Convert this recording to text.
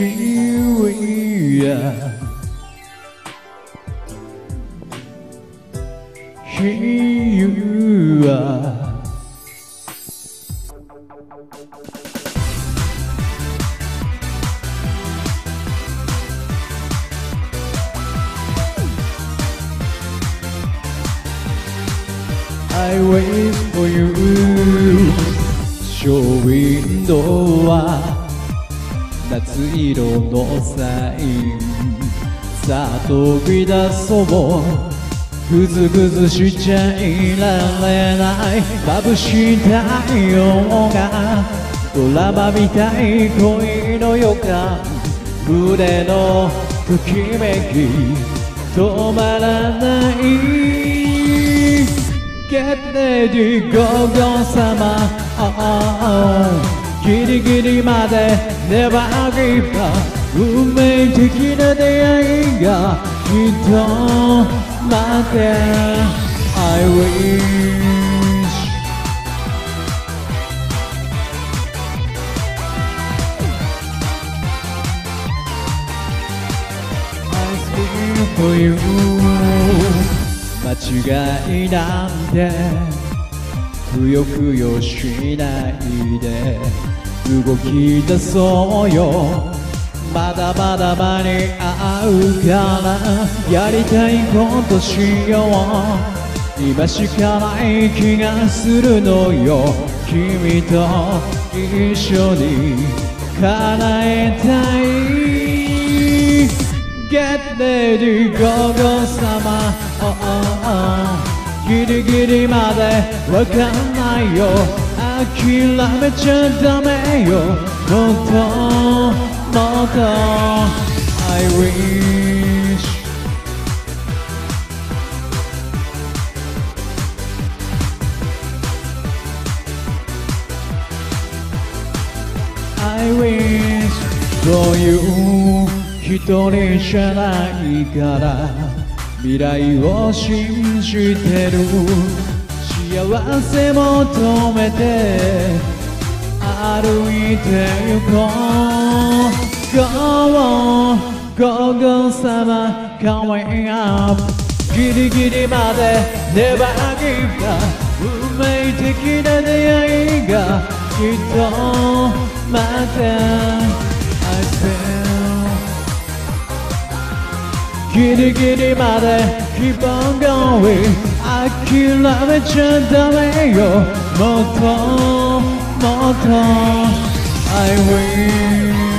she you are I wait for you. Showing the light 夏色のサインさあ飛び出そう。ぐずぐずしちゃいられない。眩しい太陽がドラマみたい恋の予感。胸のときめき。止まらない。Get ready, go go 様、oh, oh, oh. ギリギリまで Never give up 運命的な出会いがきっと待って I wish I speak for you 間違いなんてくよくよしないで。動き出そうよ。まだまだ間に合うからやりたいことしよう。今しかない気がするのよ。君と一緒に叶えたい。Get ready, go go 様、oh, oh, oh. ギリギリまでわかんないよ。諦めちゃダメよ。もっともっと。I wish. I wish for you 一人じゃないから。未来を信じてる。幸せ求めて歩いてゆこう。Go on, go go 様 Coming up ギリギリまで Never give up 運命的な出会いがきっと待って。I feel ギリギリまで Keep on going 諦めちゃダメよもっともっと I will